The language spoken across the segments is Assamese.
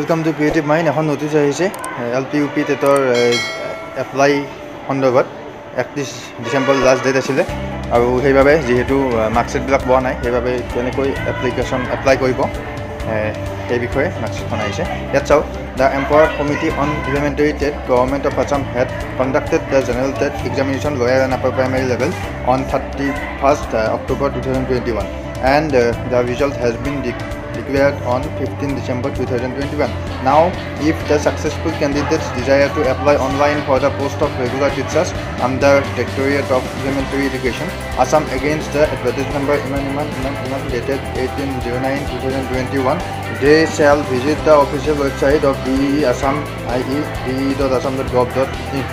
ৱেলকাম টু ক্ৰিয়েটিভ মাইণ্ড এখন নটিচ আহিছে। এল পি ইউ পি টেটৰ এপ্লাই সন্দৰ্ভত। একত্ৰিছ ডিচেম্বৰ লাষ্ট ডেট আছিলে। আৰু সেইবাবে যিহেতু মাৰ্কশ্বিটবিলাক পোৱা নাই সেইবাবে কেনেকৈ এপ্লিকেশ্যন এপ্লাই কৰিব সেই বিষয়ে মাৰ্কশ্বিটখন আহিছে। ইয়াত চাওক the empower committee on elementary TET government of Assam had conducted the general TET examination lower and upper primary level on thirty first October two thousand twenty one and the result has been declared on 15 December 2021. Now, if the successful candidates desire to apply online for the post of regular teachers under Directorate of Elementary Education, Assam against the advertise number Iman Iman Iman Iman dated 1809-2021, they shall visit the official website of DE Assam ie de.assam.gov.in.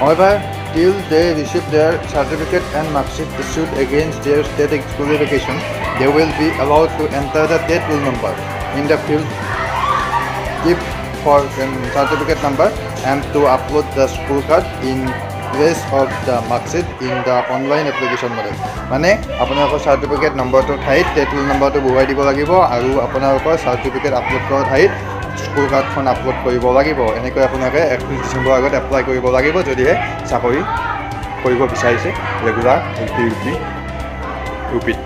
However, till they receive their certificate and marksheet issued against their state qualification, they will be allowed to enter the TET roll number in the field keep for um, certificate number and to upload the school card in place of the marksheet in the online application model. মানে আপোনালোকৰ চাৰ্টিফিকেট নম্বৰটোৰ ঠাইত টেট ৰোল নম্বৰটো বহুৱাই দিব লাগিব আৰু আপোনালোকৰ চাৰ্টিফিকেট আপলোড কৰাৰ ঠাইত স্কুল কাৰ্ডখন আপলোড কৰিব লাগিব। এনেকৈ আপোনালোকে একত্ৰিছ ডিচেম্বৰৰ আগত এপ্লাই কৰিব লাগিব যদিহে চাকৰি কৰিব বিচাৰিছে। Regular L P U P U পিত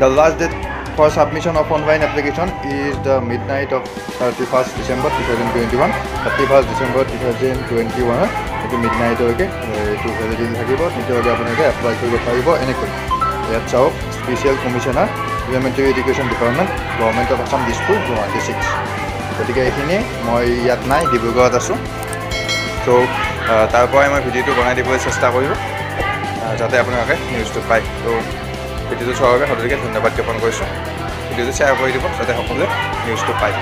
The last date for submission of online application is the midnight of 31st December 2021. 31st December 2021 এইটো মিডনাইটলৈকে এইটো ভেলিডিটি থাকিব তেতিয়ালৈকে আপোনালোকে এপ্লাই কৰিব পাৰিব এনেকৈ। ইয়াত চাওক special commissioner elementary education department government of Assam Dispur Guwahati six গতিকে এইখিনিয়ে মই ইয়াত নাই ডিব্ৰুগড়ত আছোঁ। চ' তাৰ পৰাই মই ভিডিঅ'টো বনাই দিবলৈ চেষ্টা আহ, যাতে আপোনালোকে নিউজটো পায়। ত' ভিডিঅ'টো চোৱাৰ বাবে সকলোকে ধন্যবাদ জ্ঞাপন কৰিছোঁ। ভিডিঅ'টো শ্বেয়াৰ কৰি দিব যাতে সকলোৱে নিউজটো পায়।